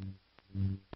Mm-hmm.